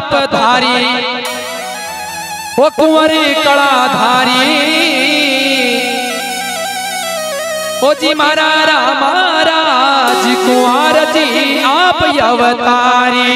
तपधारी वो कुंवरी कलाधारी। ओ जी मारा राम महाराज कुंवर जी आप अवतारी।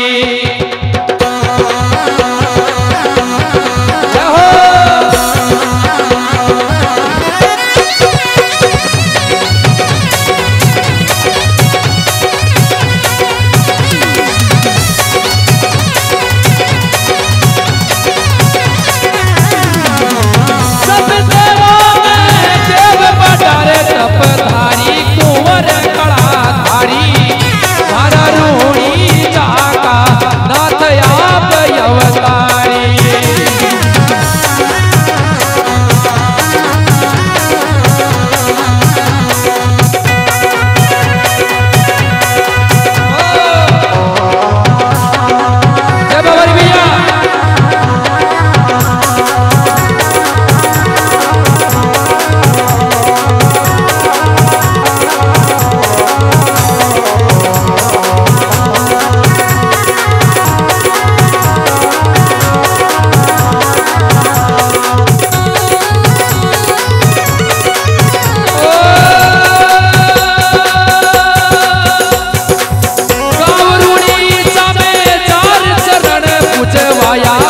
这娃呀。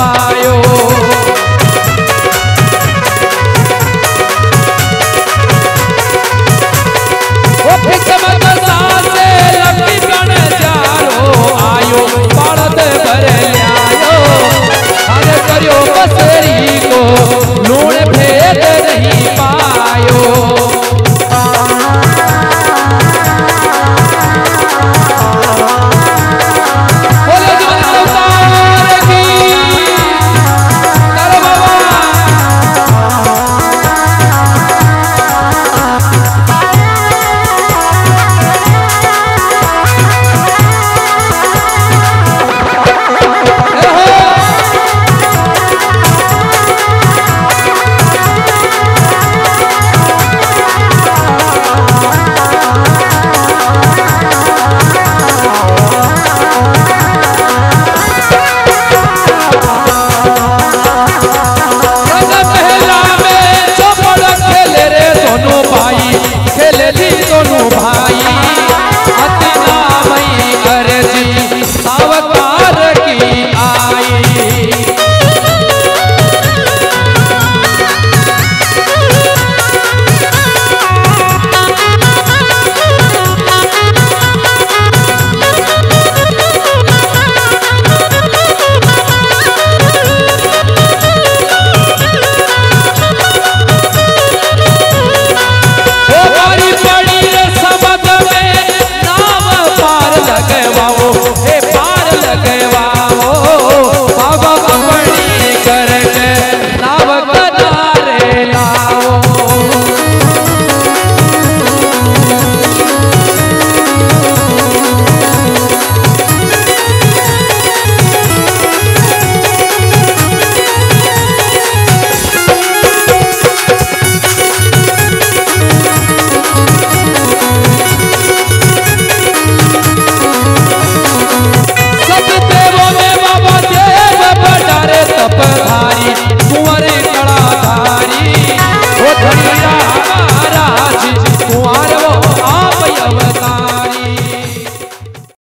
पायो